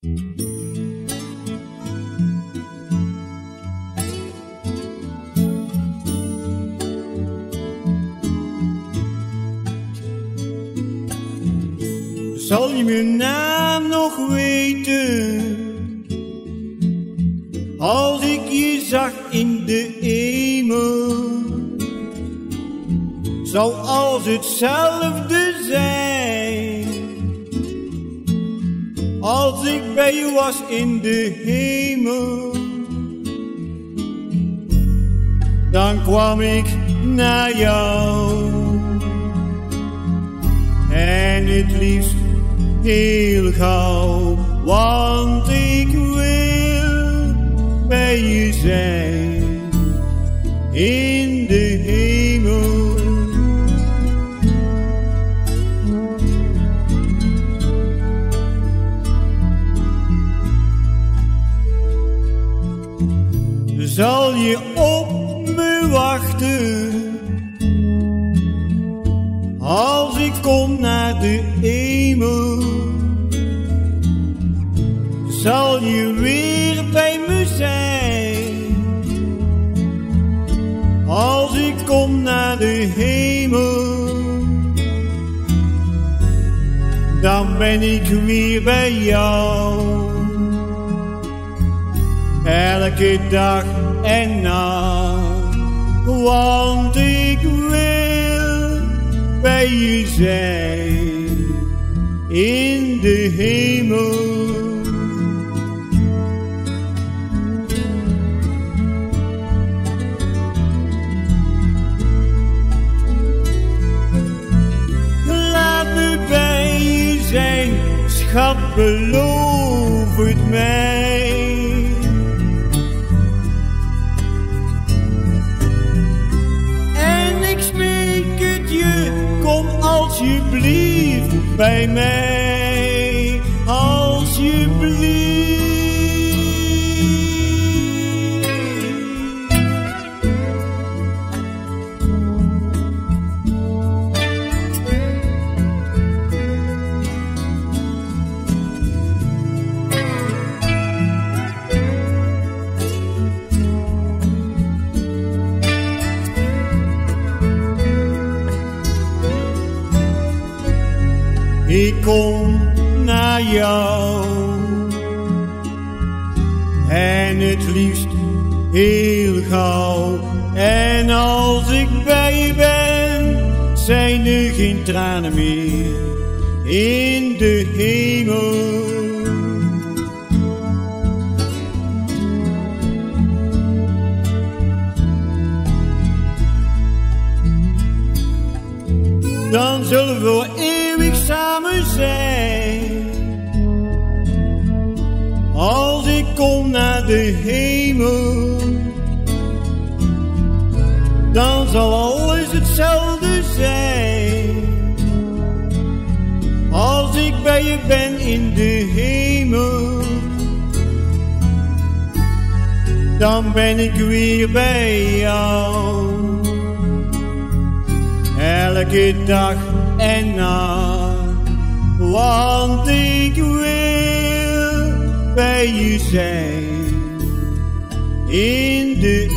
Zal je mijn naam nog weten? Als ik je zag in de hemel, zou alles hetzelfde zijn. Als ik bij je was in de hemel, dan kwam ik naar jou. En het liefst heel gauw, want ik wil bij je zijn Zal je op me wachten als ik kom naar de hemel? Zal je weer bij me zijn als ik kom naar de hemel? Dan ben ik weer bij jou elke dag en nacht, want ik wil bij je zijn in de hemel. Laat me bij je zijn, schat, beloof het mij. Bij mij, Ik kom naar jou en het liefst heel gauw. En als ik bij je ben, zijn er geen tranen meer in de hemel. Dan zullen we eeuwig samen zijn. Als ik kom naar de hemel, dan zal alles hetzelfde zijn. Als ik bij je ben in de hemel, dan ben ik weer bij jou elke dag en nacht, want ik wil bij je zijn. In de